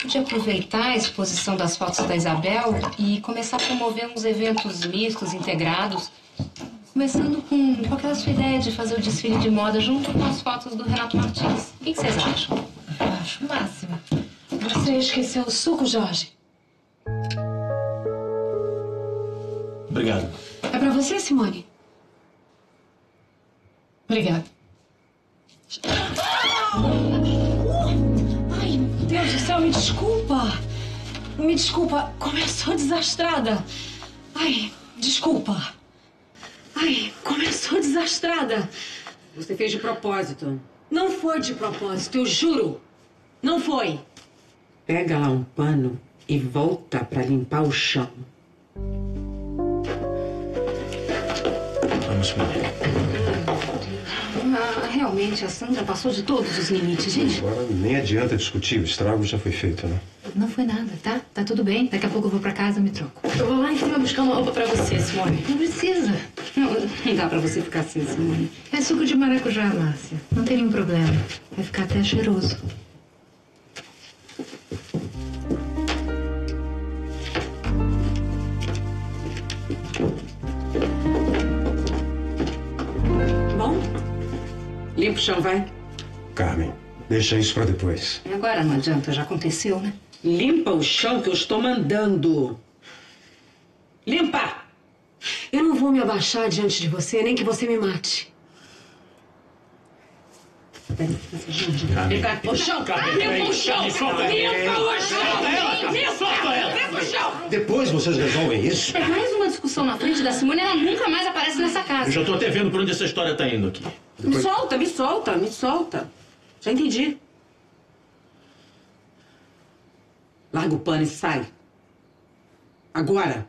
Podia aproveitar a exposição das fotos da Isabel e começar a promover uns eventos mistos, integrados. Começando com, com aquela sua ideia de fazer o desfile de moda junto com as fotos do Renato Martins. O que vocês acham? Acho o máximo. Você esqueceu o suco, Jorge? Obrigado. É pra você, Simone? Obrigada. Céu, me desculpa. Me desculpa, como eu sou desastrada. Ai, desculpa. Ai, como eu sou desastrada. Você fez de propósito. Não foi de propósito, eu juro. Não foi. Pega lá um pano e volta pra limpar o chão. Vamos, menina. Ah, realmente, a Sandra passou de todos os limites, gente. Agora nem adianta discutir, o estrago já foi feito, né? Não foi nada, tá? Tá tudo bem. Daqui a pouco eu vou pra casa e me troco. Eu vou lá em cima buscar uma roupa pra você, Simone. Não precisa. Não, não dá pra você ficar assim, Simone. É suco de maracujá, Márcia. Não tem nenhum problema. Vai ficar até cheiroso. Limpa o chão, vai. Carmen, deixa isso pra depois. Agora não adianta, já aconteceu, né? Limpa o chão que eu estou mandando. Limpa! Eu não vou me abaixar diante de você, nem que você me mate. Limpa o chão! Limpa o chão! Limpa o chão! Limpa o chão! Depois vocês resolvem isso? É mais uma discussão na frente da Simone, ela nunca mais aparece nessa Eu casa. já tô até vendo por onde essa história tá indo aqui. Me solta, me solta, me solta. Já entendi. Larga o pano e sai. Agora.